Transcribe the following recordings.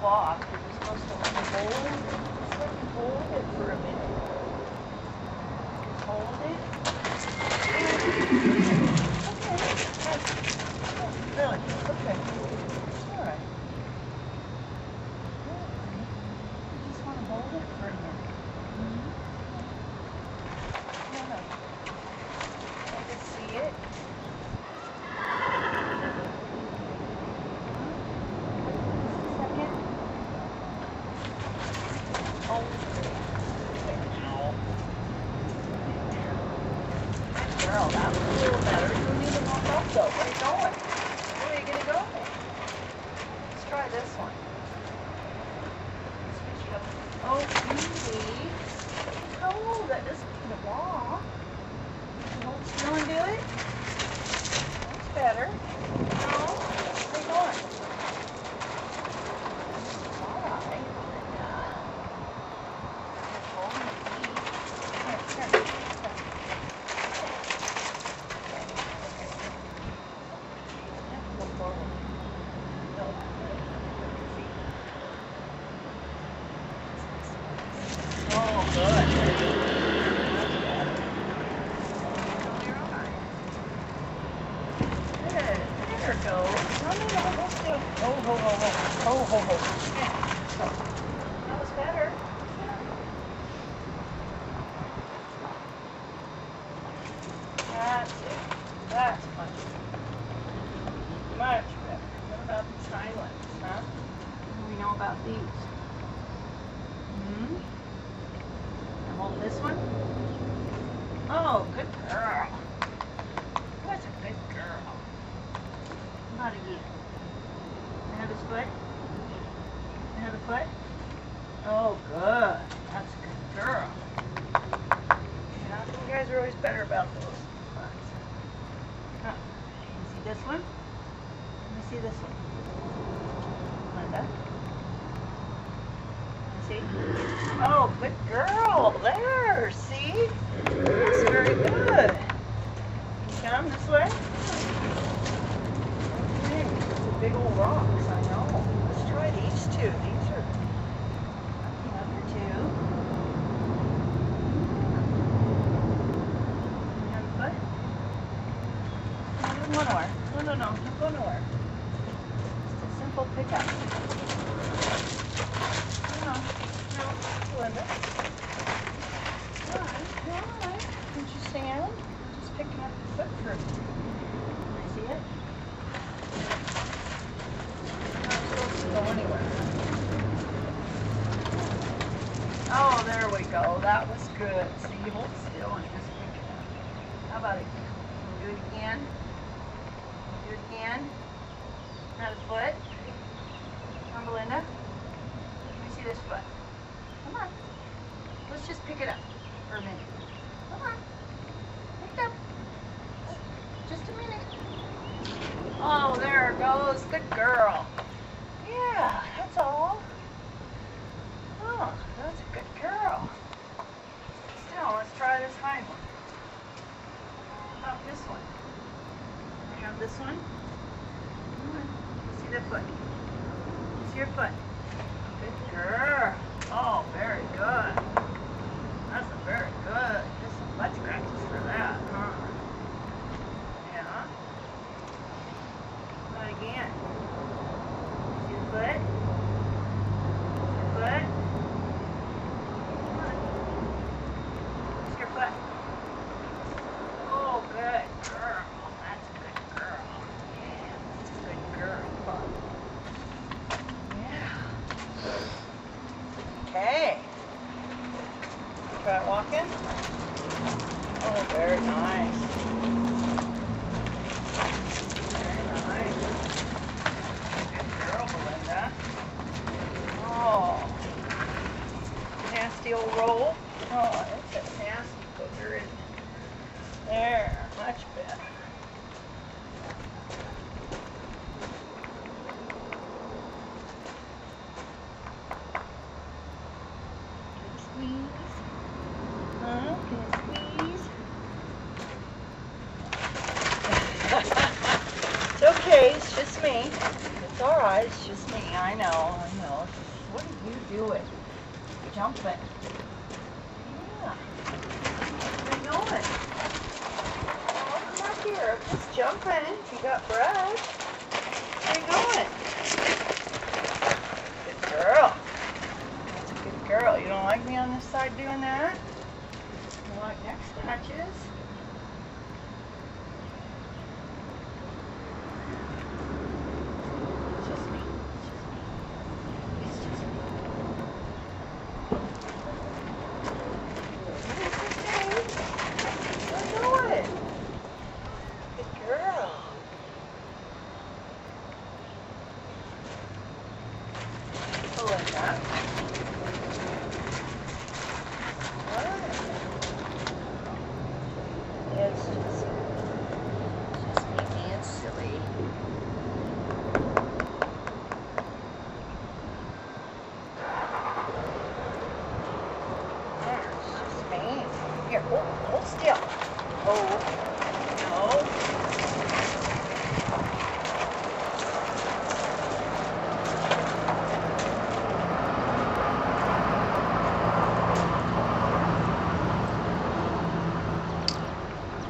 to walk. You're supposed to hold, just like hold it for a minute. Hold it. Okay. Really? Okay. All right. You just want to hold it for a minute. Yeah. I can see it. Second. Oh. Ow. Girl, that was a little better. You need to walk up though. Where are you going? Where are you gonna go? Let's try this one. Oh, easy. Oh, that doesn't need to walk. Hold still and do it. That's better. No, where you going? All right. Hold my feet. Here, here. Go forward. Go. Oh, good. You're all right. Good. There it goes. No, no, no, hold still. Oh, ho, ho, ho. Oh, ho, ho. That was better. That's it. That's much much better. What about the silence, huh? What do we know about these? Hmm? Now hold this one. Oh, good girl. That's a good girl. Not again. Another foot. Another foot. Oh, good. That's a good girl. Yeah, you guys are always better about those. Huh. Ah, you see this one? Let me see this one. Linda. See? Oh, good girl. There. See? That's very good. You come this way. Okay. It's a big old rocks. I know. Let's try these two. These are the other two. Another foot. No, no. No, no, no. Don't go nowhere. Just a simple pickup. No, no, Linda. Alright. Don't you stand? Just picking up the foot for I see it? Not supposed to go anywhere. Oh, there we go. That was good. See, hold still and just pick it up. How about it? Do it again? Another foot. Come, on, Belinda. Let me see this foot. Come on. Let's just pick it up for a minute. Come on. Pick it up. Just a minute. Oh, there it goes. Good girl. Yeah, that's all. Oh, that's a good girl. Now, let's try this high one. How about this one? We have this one. roll. Oh, that's a nasty booger in there. Much better. It's just me. It's all right. It's just me. I know. I know. What are you doing? Jumping. Yeah. Where you going? Come here. Just jumping. You got breath. Where you going? Good girl. That's a good girl. You don't like me on this side doing that? You like neck scratches? It's just me. It's just me. It's just me. Where you going? Good girl. Belinda. What? It's just, just me being silly. There, it's just me. Here, hold, hold still. Hold. No.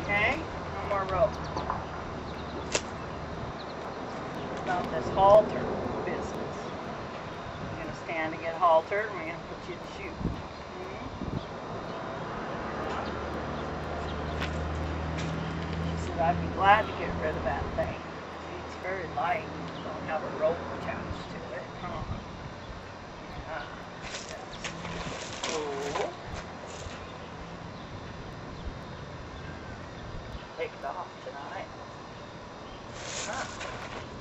Okay, no more rope. About this halter business. You gonna stand to we gonna put you to shoot? Hmm? She said, I'd be glad to get rid of that thing. It's very light, you don't have a rope attached to it, huh? Yeah. Oh. Take it off tonight. Huh.